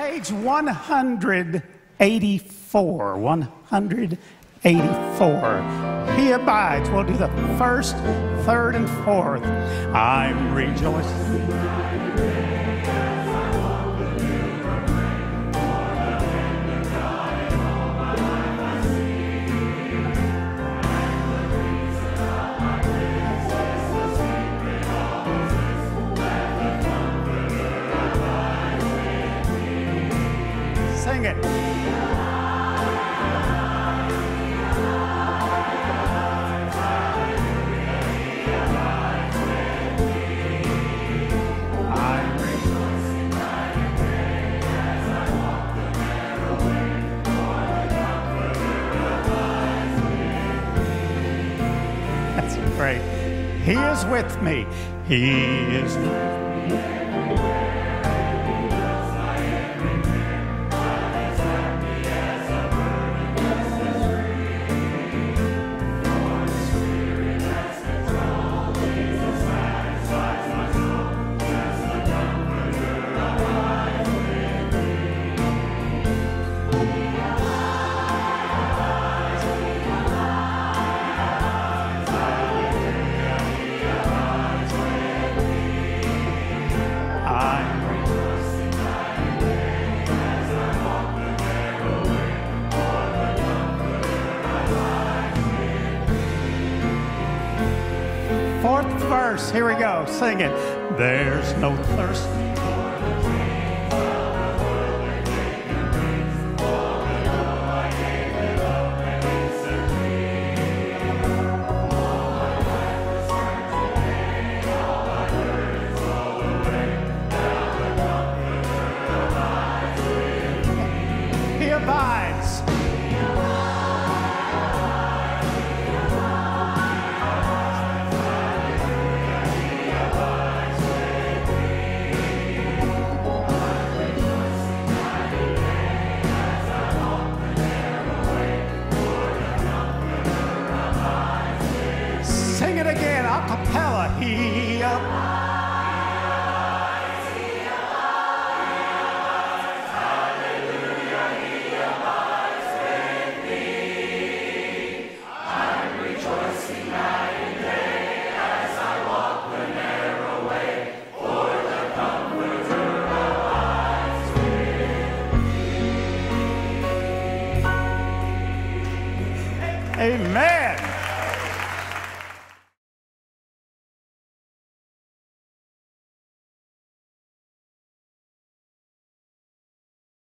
page 184. 184. He abides. We'll do the first, third, and fourth. I'm rejoicing. Sing it. That's great. He is with me. He is verse, here we go, sing it. There's no thirst. He it again, a cappella. He abides. Amen.